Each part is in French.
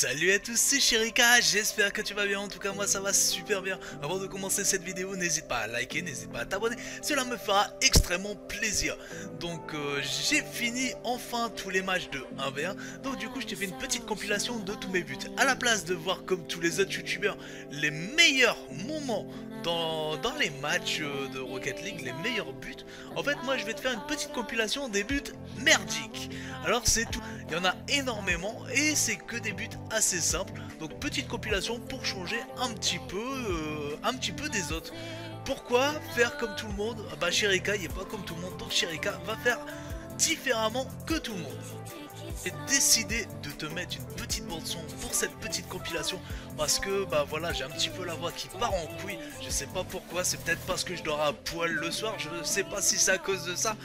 Salut à tous, c'est Shirika, j'espère que tu vas bien, en tout cas moi ça va super bien. Avant de commencer cette vidéo, n'hésite pas à liker, n'hésite pas à t'abonner, cela me fera extrêmement plaisir. Donc euh, j'ai fini enfin tous les matchs de 1v1, donc du coup je t'ai fait une petite compilation de tous mes buts. À la place de voir comme tous les autres youtubeurs les meilleurs moments dans, les matchs de Rocket League, les meilleurs buts, en fait moi je vais te faire une petite compilation des buts merdiques. Alors c'est tout, il y en a énormément et c'est que des buts assez simples. Donc petite compilation pour changer un petit peu, euh, un petit peu des autres. Pourquoi faire comme tout le monde? Bah Shirika il est pas comme tout le monde, donc Shirika va faire différemment que tout le monde. J'ai décidé de te mettre une petite bande son pour cette petite compilation parce que bah voilà j'ai un petit peu la voix qui part en couille je sais pas pourquoi c'est peut-être parce que je dors à poil le soir je sais pas si c'est à cause de ça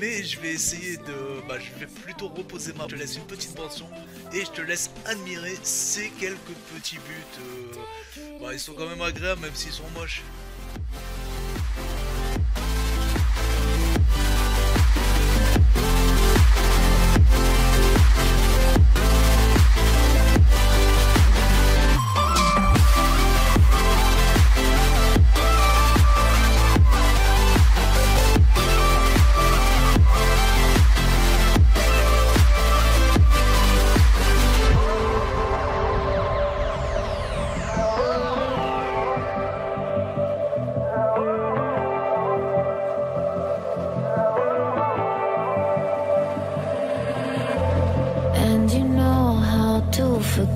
mais je vais essayer de bah je vais plutôt reposer ma je te laisse une petite bande son et je te laisse admirer ces quelques petits buts euh, bah ils sont quand même agréables même s'ils sont moches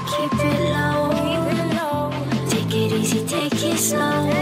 keep it low. Take it easy, take it slow.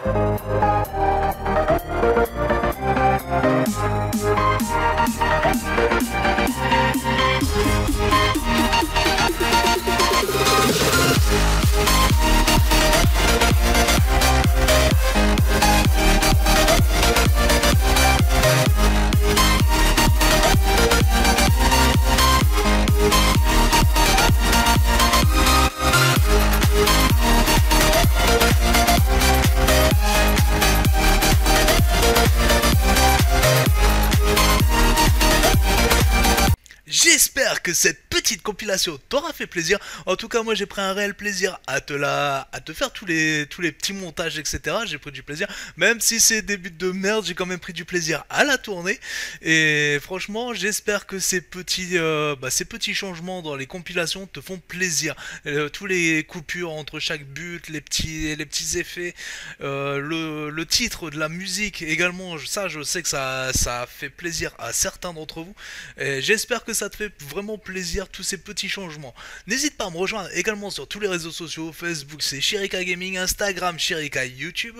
J'espère que cette petite compilation t'aura fait plaisir. En tout cas, moi j'ai pris un réel plaisir à te la, à te faire tous les, tous les petits montages, etc. J'ai pris du plaisir, même si c'est des buts de merde, j'ai quand même pris du plaisir à la tourner. Et franchement, j'espère que ces petits, euh, bah, ces petits changements dans les compilations te font plaisir. Euh, tous les coupures entre chaque but, les petits, les petits effets, euh, le, le titre de la musique également. Ça, je sais que ça, ça fait plaisir à certains d'entre vous. J'espère que ça te fait vraiment plaisir tous ces petits changements. N'hésite pas à me rejoindre également sur tous les réseaux sociaux, Facebook c'est Shirika Gaming, Instagram Shirika YouTube,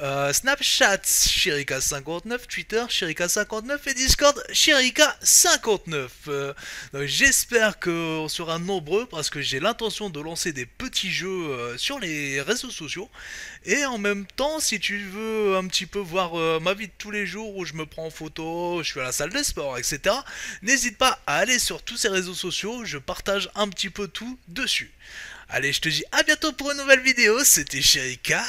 euh, Snapchat Shirika59, Twitter Shirika59 et Discord Shirika59. Euh, J'espère qu'on sera nombreux parce que j'ai l'intention de lancer des petits jeux euh, sur les réseaux sociaux et en même temps si tu veux un petit peu voir ma vie de tous les jours où je me prends en photo, je suis à la salle de sport, etc. N'hésite pas à aller sur tous ces réseaux sociaux, je partage un petit peu tout dessus. Allez, je te dis à bientôt pour une nouvelle vidéo, c'était Shirika.